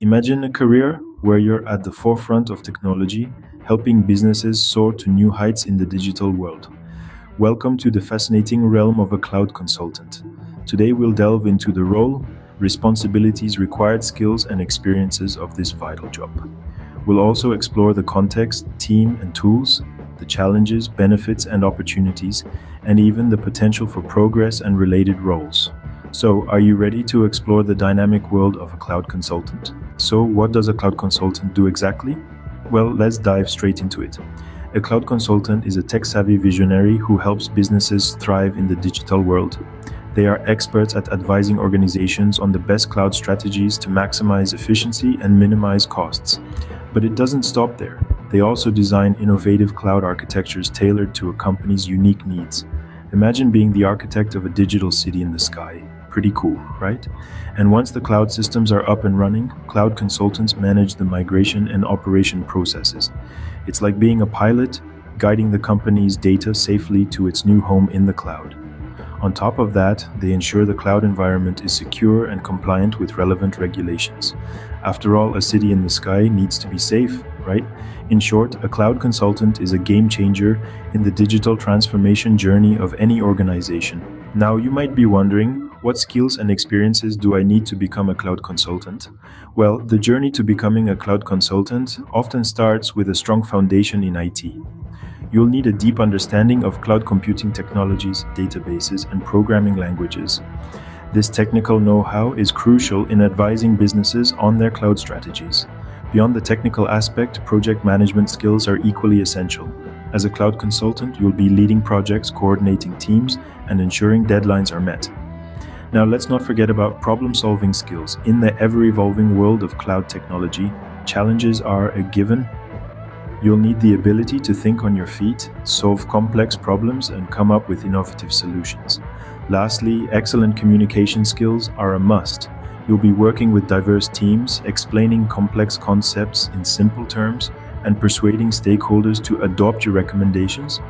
Imagine a career where you're at the forefront of technology, helping businesses soar to new heights in the digital world. Welcome to the fascinating realm of a cloud consultant. Today we'll delve into the role, responsibilities, required skills, and experiences of this vital job. We'll also explore the context, team, and tools, the challenges, benefits, and opportunities, and even the potential for progress and related roles. So, are you ready to explore the dynamic world of a cloud consultant? So, what does a cloud consultant do exactly? Well, let's dive straight into it. A cloud consultant is a tech savvy visionary who helps businesses thrive in the digital world. They are experts at advising organizations on the best cloud strategies to maximize efficiency and minimize costs. But it doesn't stop there. They also design innovative cloud architectures tailored to a company's unique needs. Imagine being the architect of a digital city in the sky. Pretty cool, right? And once the cloud systems are up and running, cloud consultants manage the migration and operation processes. It's like being a pilot, guiding the company's data safely to its new home in the cloud. On top of that, they ensure the cloud environment is secure and compliant with relevant regulations. After all, a city in the sky needs to be safe, right? In short, a cloud consultant is a game changer in the digital transformation journey of any organization. Now, you might be wondering, what skills and experiences do I need to become a cloud consultant? Well, the journey to becoming a cloud consultant often starts with a strong foundation in IT you'll need a deep understanding of cloud computing technologies, databases, and programming languages. This technical know how is crucial in advising businesses on their cloud strategies. Beyond the technical aspect, project management skills are equally essential. As a cloud consultant, you'll be leading projects, coordinating teams, and ensuring deadlines are met. Now, let's not forget about problem solving skills. In the ever evolving world of cloud technology, challenges are a given You'll need the ability to think on your feet, solve complex problems, and come up with innovative solutions. Lastly, excellent communication skills are a must. You'll be working with diverse teams, explaining complex concepts in simple terms, and persuading stakeholders to adopt your recommendations.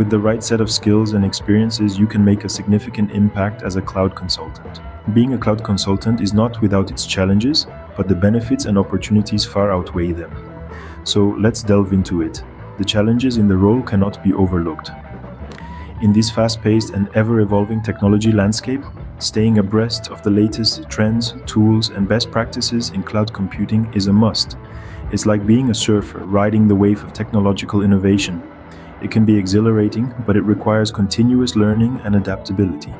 With the right set of skills and experiences, you can make a significant impact as a cloud consultant. Being a cloud consultant is not without its challenges, but the benefits and opportunities far outweigh them. So let's delve into it. The challenges in the role cannot be overlooked. In this fast paced and ever evolving technology landscape, staying abreast of the latest trends, tools, and best practices in cloud computing is a must. It's like being a surfer riding the wave of technological innovation. It can be exhilarating, but it requires continuous learning and adaptability.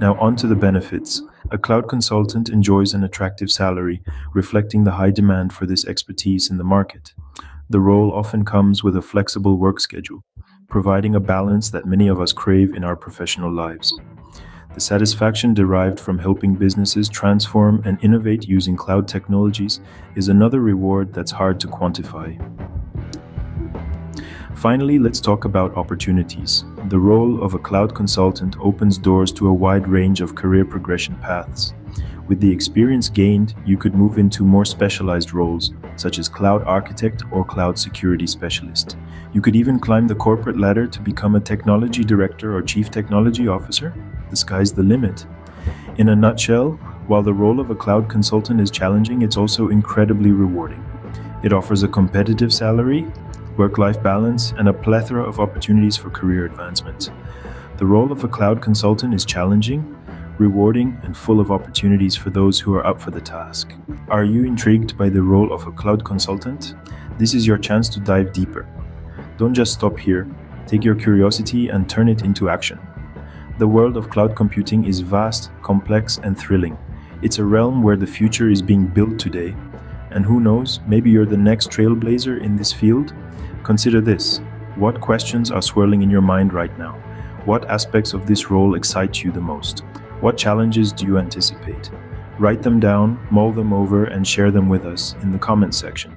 Now, on to the benefits. A cloud consultant enjoys an attractive salary, reflecting the high demand for this expertise in the market. The role often comes with a flexible work schedule, providing a balance that many of us crave in our professional lives. The satisfaction derived from helping businesses transform and innovate using cloud technologies is another reward that's hard to quantify. Finally, let's talk about opportunities. The role of a cloud consultant opens doors to a wide range of career progression paths. With the experience gained, you could move into more specialized roles, such as cloud architect or cloud security specialist. You could even climb the corporate ladder to become a technology director or chief technology officer. The sky's the limit. In a nutshell, while the role of a cloud consultant is challenging, it's also incredibly rewarding. It offers a competitive salary, work life balance, and a plethora of opportunities for career advancement. The role of a cloud consultant is challenging, rewarding, and full of opportunities for those who are up for the task. Are you intrigued by the role of a cloud consultant? This is your chance to dive deeper. Don't just stop here, take your curiosity and turn it into action. The world of cloud computing is vast, complex, and thrilling. It's a realm where the future is being built today. And who knows, maybe you're the next trailblazer in this field Consider this what questions are swirling in your mind right now? What aspects of this role excite you the most? What challenges do you anticipate? Write them down, mull them over, and share them with us in the comments section.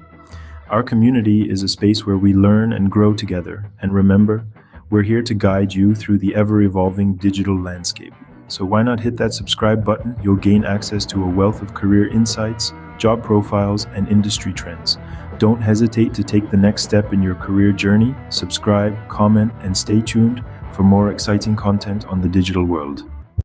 Our community is a space where we learn and grow together. And remember, we're here to guide you through the ever evolving digital landscape. So why not hit that subscribe button? You'll gain access to a wealth of career insights, job profiles, and industry trends. Don't hesitate to take the next step in your career journey. Subscribe, comment, and stay tuned for more exciting content on the digital world.